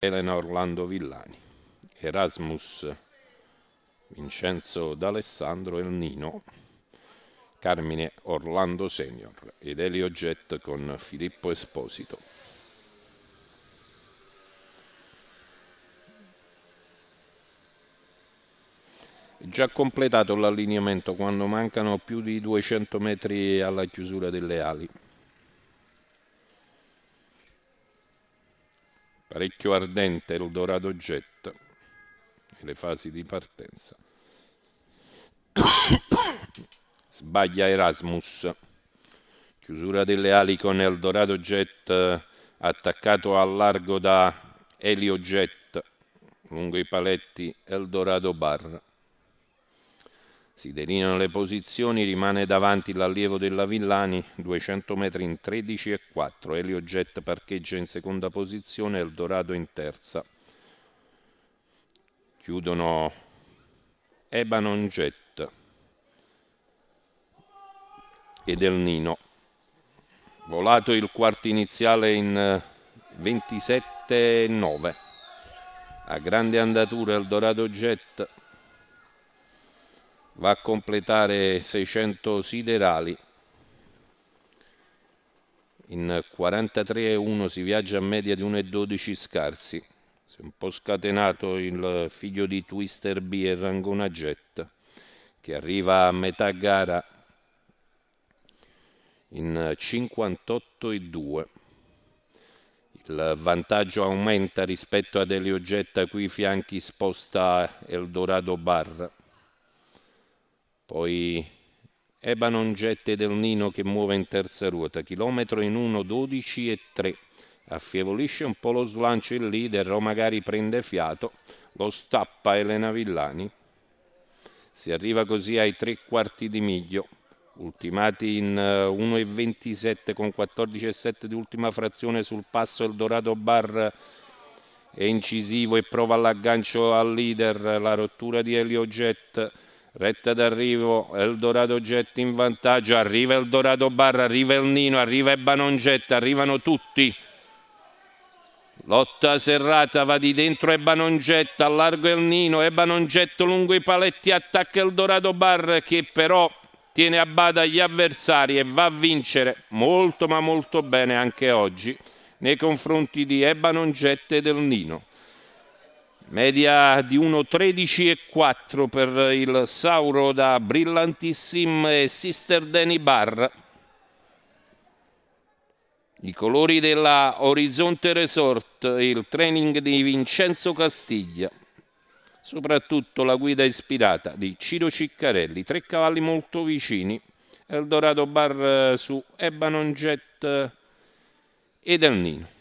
Elena Orlando Villani, Erasmus Vincenzo D'Alessandro e Nino, Carmine Orlando Senior ed Elio Jet con Filippo Esposito. già completato l'allineamento quando mancano più di 200 metri alla chiusura delle ali. Parecchio ardente il Dorado Jet nelle fasi di partenza. Sbaglia Erasmus. Chiusura delle ali con Eldorado Jet attaccato al largo da Elio Jet lungo i paletti Eldorado Bar. Si delineano le posizioni, rimane davanti l'allievo della Villani, 200 metri in 13 e 4. Elio Jet parcheggia in seconda posizione, Eldorado in terza. Chiudono Ebanon Jet e Del Nino. Volato il quarto iniziale in 27,9. A grande andatura Eldorado Jet va a completare 600 siderali. In 43,1 si viaggia a media di 1,12 scarsi. Si è un po' scatenato il figlio di Twister B e Rangona Jet che arriva a metà gara in 58,2 il vantaggio aumenta rispetto ad Elio Jet a cui fianchi sposta Eldorado Bar poi Ebanon Gette del Nino che muove in terza ruota, chilometro in 1, 12 e 3. Affievolisce un po' lo slancio il leader o magari prende fiato, lo stappa Elena Villani. Si arriva così ai tre quarti di miglio, ultimati in 1,27 eh, con 14,7 di ultima frazione sul passo Eldorado Bar è incisivo e prova l'aggancio al leader, la rottura di Elio Jet retta d'arrivo, Eldorado Jet in vantaggio, arriva Eldorado Barra, arriva il Nino, arriva Ebanon Jet, arrivano tutti. Lotta serrata, va di dentro Ebanon Jet, allargo il Nino, Ebanon Jet lungo i paletti, attacca Eldorado Bar che però tiene a bada gli avversari e va a vincere molto ma molto bene anche oggi nei confronti di Ebanon Jet e del Nino media di 1,13,4 per il Sauro da Brillantissim e Sister Danny Bar. I colori della Orizzonte Resort, il training di Vincenzo Castiglia, soprattutto la guida ispirata di Ciro Ciccarelli, tre cavalli molto vicini, Eldorado Bar su Ebanon Jet e Del Nino.